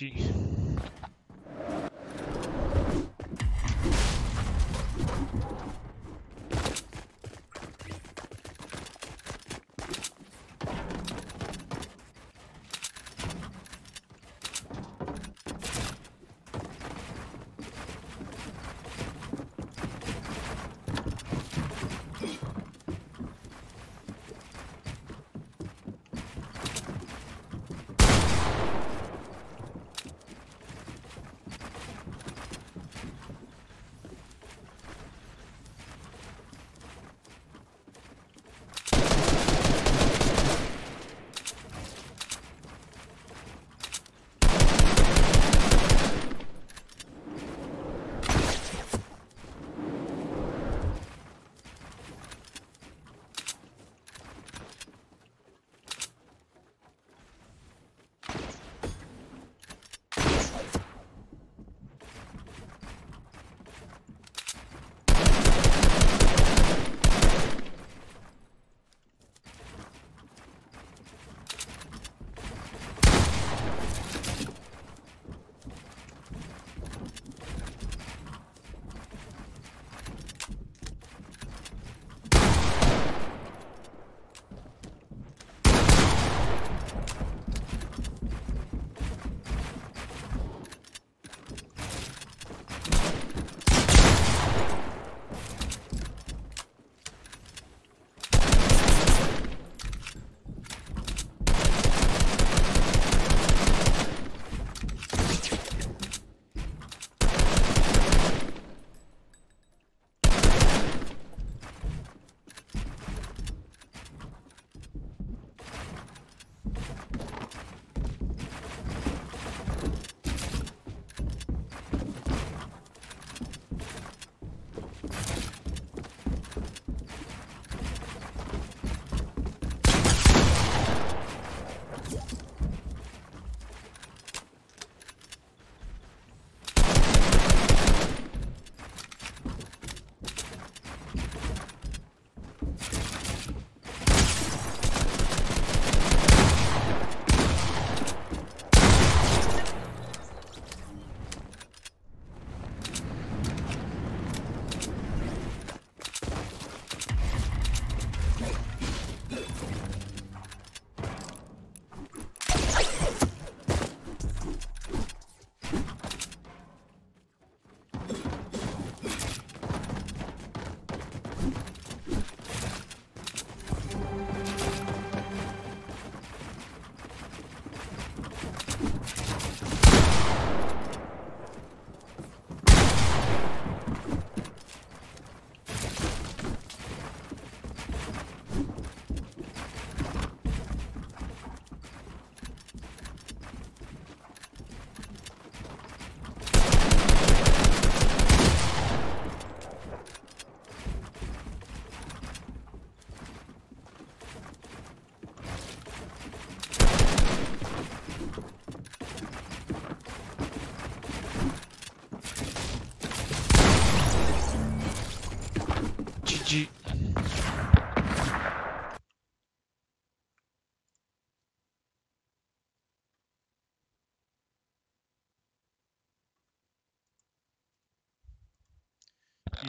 GG.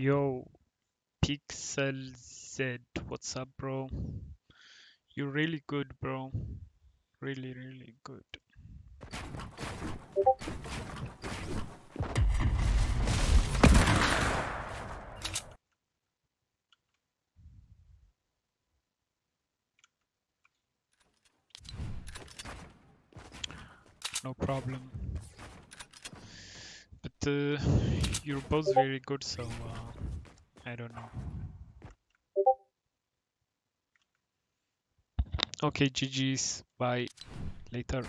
Yo, Pixel Z, what's up, bro? You're really good, bro. Really, really good. No problem. But uh, you're both very good, so uh, I don't know. Okay, GG's. Bye. Later.